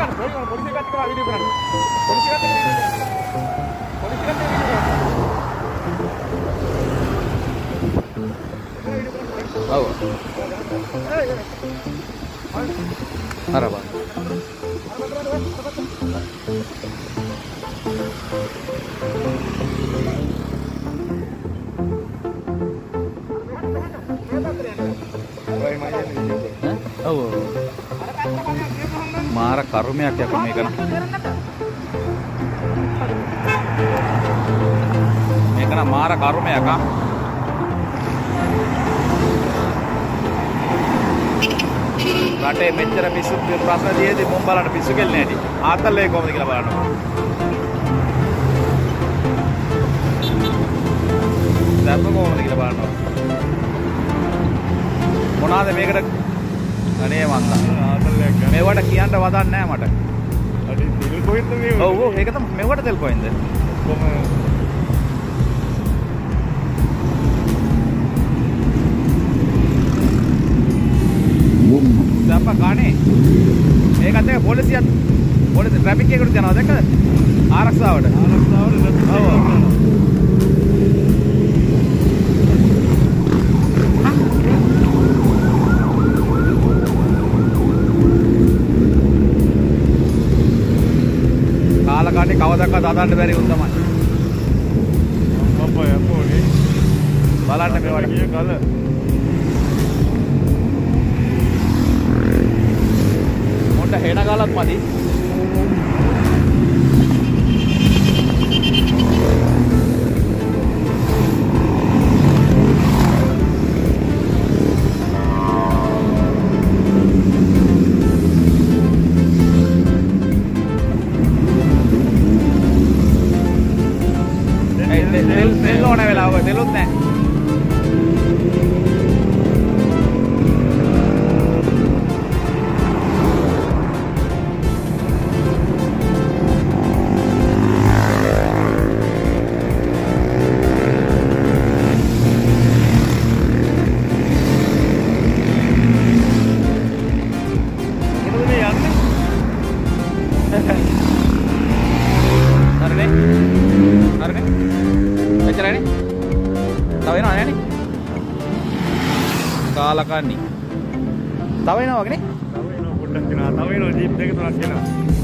కాను పోయి కాను పోలీసు కట్టి కూడా వీడియో కూడా పోలీసు కట్టి పోలీసు కట్టి వీడియో అరవా Oh. මාර කර්මයක් යක මේක නම්. මේක නම් මාර කර්මයක් ආ? රටේ මෙච්චර පිස්සු ප්‍රශ්න දියේදී මොම් බලන්න පිස්සු කෙල්ලේ නැටි ආතල්ලේ කොහොමද කියලා බලන්න. දැම්ම කොහොමද කියලා බලන්න. මොනවාද මේකට? අනේ මන්දා ආතල්ලයක් ගන්න. මේවට කියන්න වදන්නේ නැහැ මට? ඔව් ඒක තමයි. මෙවට තෙල් කොයින්ද දැම්පා ගානේ. ඒකත් එක්ක පොලිසියත් පොලිසිය ට්‍රැෆික් එකකට යනවා. දැක්කද? ආරක්ෂාවට. ආරක්ෂාවට ඔව්. කාලකාණේ කවදක්වත් අදන්න බැරි උන් තමයි පප්පා යපෝනේ. බලන්න මේවට ගිය කල. මොන්ට හෙන ගලත් මදි තෙල් තෙල් ඕන වෙලාව තෙලුත් නැහැ මොකද එච්චරනේ තව එනවා නෑනේ කාලකන්නි තව එනවා වගේනේ තව එනවා පොඩ්ඩක් එනවා. තව එනවා ජීප් දෙක තුනක් එනවා.